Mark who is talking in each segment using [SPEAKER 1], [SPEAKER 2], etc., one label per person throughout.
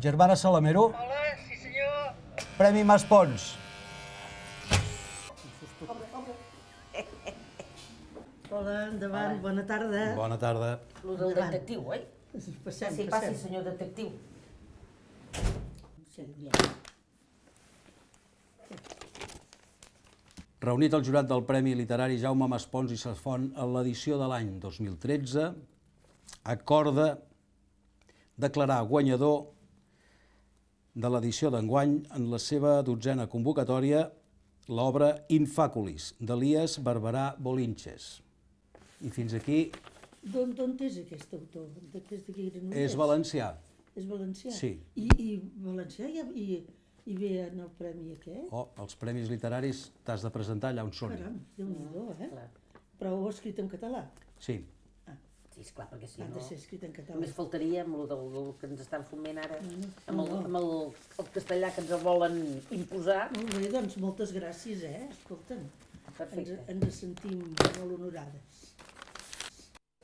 [SPEAKER 1] Germana Salamero,
[SPEAKER 2] Hola, sí senyor.
[SPEAKER 1] Premi Mas Pons.
[SPEAKER 3] Hola, endavant, bona tarda.
[SPEAKER 1] Bona tarda.
[SPEAKER 4] Lo del
[SPEAKER 3] Endavant.
[SPEAKER 4] detectiu, oi?
[SPEAKER 3] Passem,
[SPEAKER 4] Sí, passi,
[SPEAKER 3] passem.
[SPEAKER 4] senyor detectiu.
[SPEAKER 3] Sí.
[SPEAKER 1] Reunit el jurat del Premi Literari Jaume Maspons i Safont en l'edició de l'any 2013, acorda declarar guanyador de l'edició d'enguany en la seva dotzena convocatòria l'obra Infaculis, d'Elias Barberà Bolinches. I fins aquí
[SPEAKER 3] D'on d'on és aquest autor? De, de,
[SPEAKER 1] és valencià.
[SPEAKER 3] És valencià?
[SPEAKER 1] Sí.
[SPEAKER 3] I, i valencià i, i, i ve en el premi aquest?
[SPEAKER 1] Oh, els premis literaris t'has de presentar allà on són.
[SPEAKER 3] Caram, Déu-n'hi-do, eh?
[SPEAKER 4] Clar.
[SPEAKER 3] Però ho ha escrit en català?
[SPEAKER 1] Sí.
[SPEAKER 4] Sí, esclar, perquè si
[SPEAKER 3] ha
[SPEAKER 4] no...
[SPEAKER 3] de ser escrit en català.
[SPEAKER 4] Només faltaria amb el del, del que ens estan foment ara,
[SPEAKER 3] no,
[SPEAKER 4] amb, el,
[SPEAKER 3] no.
[SPEAKER 4] amb el, el castellà que ens el volen imposar.
[SPEAKER 3] Molt bé, doncs moltes gràcies, eh? Escolta'm, ens,
[SPEAKER 4] Perfecte.
[SPEAKER 3] ens sentim molt honorades.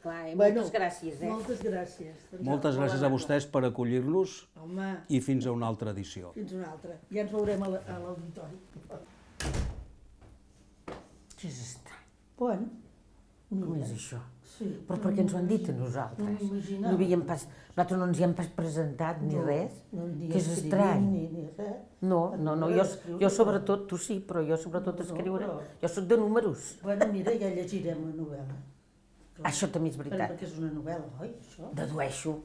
[SPEAKER 4] Clar, eh? moltes gràcies, eh?
[SPEAKER 3] Moltes gràcies. Doncs
[SPEAKER 1] Moltes
[SPEAKER 3] molt
[SPEAKER 1] gràcies a vostès per acollir-nos
[SPEAKER 3] Home,
[SPEAKER 1] i fins a una altra edició.
[SPEAKER 3] fins una altra. Ja ens veurem a la- a l'auditori.
[SPEAKER 4] Què és estrany?
[SPEAKER 3] Quan?
[SPEAKER 4] Com és això?
[SPEAKER 3] Sí.
[SPEAKER 4] Però per què ens ho han dit a nosaltres?
[SPEAKER 3] No.
[SPEAKER 4] No havíem pas... Nosaltres no ens hi hem pas presentat ni res.
[SPEAKER 3] No,
[SPEAKER 4] que és estrany.
[SPEAKER 3] Ni, ni res.
[SPEAKER 4] No, no, no, jo, jo
[SPEAKER 3] no.
[SPEAKER 4] sobretot, tu sí, però jo sobretot
[SPEAKER 3] No, no,
[SPEAKER 4] escriure,
[SPEAKER 3] però-
[SPEAKER 4] jo sóc de números.
[SPEAKER 3] Bueno, mira, ja llegirem la novel·la.
[SPEAKER 4] Això també és veritat.
[SPEAKER 3] perquè és una novel·la, oi, això?
[SPEAKER 4] Dedueixo.